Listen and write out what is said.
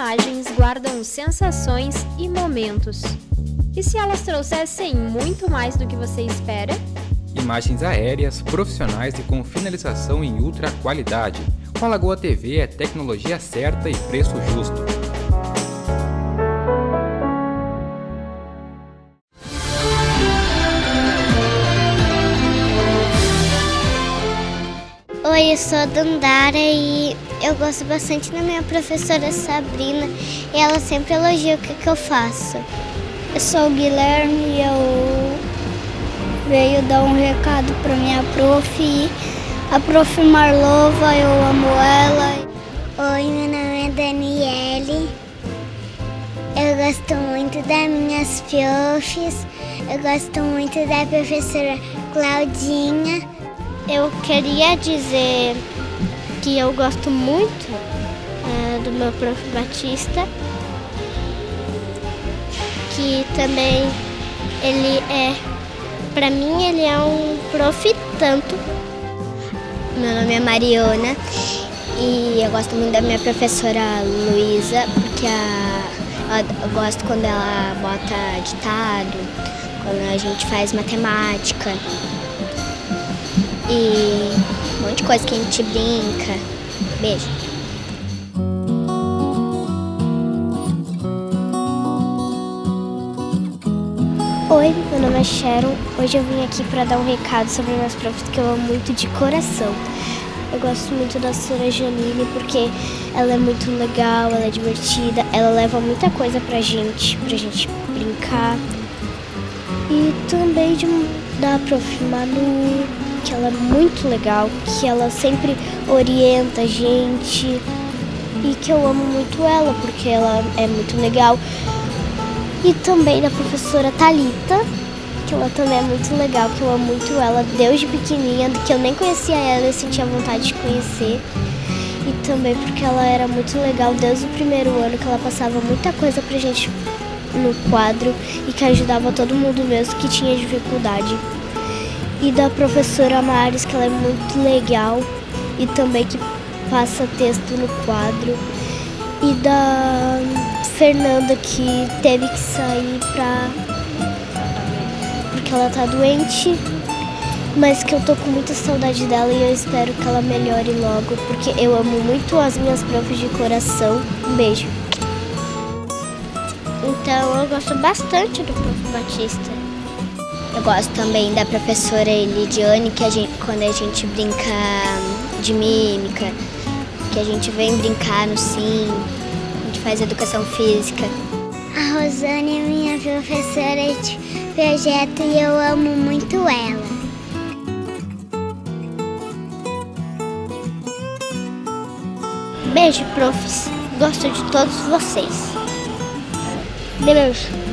imagens guardam sensações e momentos. E se elas trouxessem muito mais do que você espera? Imagens aéreas, profissionais e com finalização em ultra qualidade. Com a Lagoa TV é tecnologia certa e preço justo. Oi, eu sou a Dandara e eu gosto bastante da minha professora Sabrina e ela sempre elogia o que, que eu faço. Eu sou o Guilherme e eu veio dar um recado para minha prof. A prof Marlova, eu amo ela. Oi, meu nome é Daniele. Eu gosto muito das minhas profs. Eu gosto muito da professora Claudinha. Eu queria dizer que eu gosto muito é, do meu prof. Batista, que também ele é, para mim ele é um prof. tanto. Meu nome é Mariona e eu gosto muito da minha professora Luísa, porque a, eu gosto quando ela bota ditado, quando a gente faz matemática e um monte de coisa que a gente brinca. Beijo. Oi, meu nome é Sharon. Hoje eu vim aqui para dar um recado sobre meus profs que eu amo muito de coração. Eu gosto muito da senhora Janine porque ela é muito legal, ela é divertida, ela leva muita coisa pra gente, pra gente brincar. E também de, da prof Manu, que ela é muito legal, que ela sempre orienta a gente e que eu amo muito ela, porque ela é muito legal. E também da professora Talita, que ela também é muito legal, que eu amo muito ela desde pequenininha, que eu nem conhecia ela e sentia vontade de conhecer. E também porque ela era muito legal desde o primeiro ano, que ela passava muita coisa pra gente no quadro e que ajudava todo mundo mesmo que tinha dificuldade e da professora Maris, que ela é muito legal e também que passa texto no quadro. E da Fernanda, que teve que sair pra. porque ela tá doente, mas que eu tô com muita saudade dela e eu espero que ela melhore logo, porque eu amo muito as minhas profs de coração. Um beijo. Então eu gosto bastante do Prof. Batista. Eu gosto também da professora Elidiane, que a gente, quando a gente brinca de mímica, que a gente vem brincar no sim, a gente faz educação física. A Rosane é minha professora de projeto e eu amo muito ela. Beijo, profs. Gosto de todos vocês. Beijo.